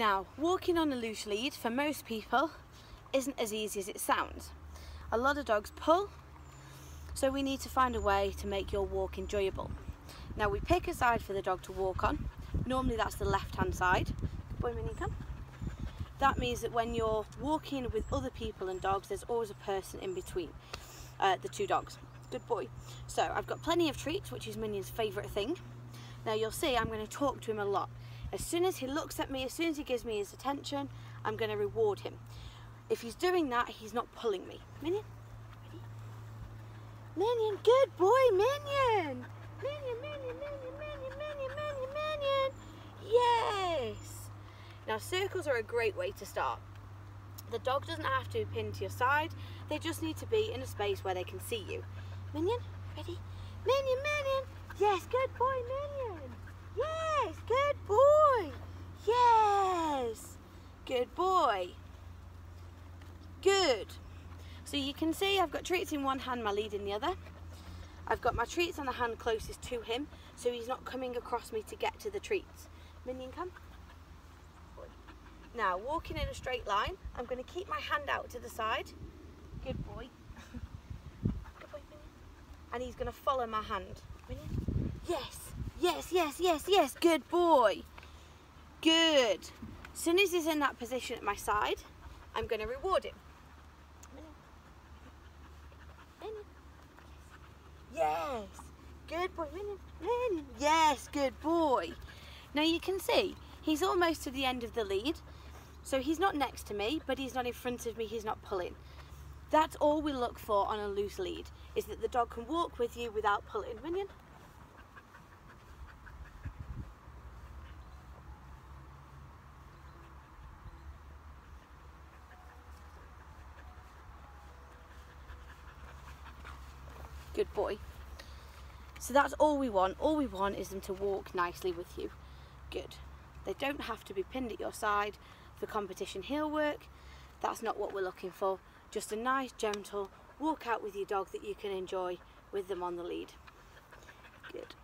Now, walking on a loose lead for most people isn't as easy as it sounds. A lot of dogs pull, so we need to find a way to make your walk enjoyable. Now we pick a side for the dog to walk on. Normally that's the left hand side. Good Boy, Minnie, come. That means that when you're walking with other people and dogs, there's always a person in between uh, the two dogs. Good boy. So I've got plenty of treats, which is Minion's favourite thing. Now you'll see I'm going to talk to him a lot. As soon as he looks at me, as soon as he gives me his attention, I'm going to reward him. If he's doing that, he's not pulling me. Minion, ready? Minion, good boy, Minion. Minion, Minion, Minion, Minion, Minion, Minion, Minion. Yes. Now circles are a great way to start. The dog doesn't have to be pinned to your side. They just need to be in a space where they can see you. Minion, ready? Minion, Minion. Yes, good boy, Minion. Yes, good boy. Yes, good boy. Good. So you can see I've got treats in one hand, my lead in the other. I've got my treats on the hand closest to him, so he's not coming across me to get to the treats. Minion, come. Now, walking in a straight line, I'm going to keep my hand out to the side. Good boy. Good boy, Minion. And he's going to follow my hand. Minion. Yes, yes, yes, yes, yes. Good boy. Good. As soon as he's in that position at my side, I'm going to reward him. Yes. Good boy. Minion. Minion. Yes. Good boy. Now you can see he's almost to the end of the lead. So he's not next to me, but he's not in front of me. He's not pulling. That's all we look for on a loose lead, is that the dog can walk with you without pulling. Minion. Good boy. So that's all we want. All we want is them to walk nicely with you. Good. They don't have to be pinned at your side for competition heel work. That's not what we're looking for. Just a nice, gentle walk out with your dog that you can enjoy with them on the lead. Good.